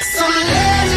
Some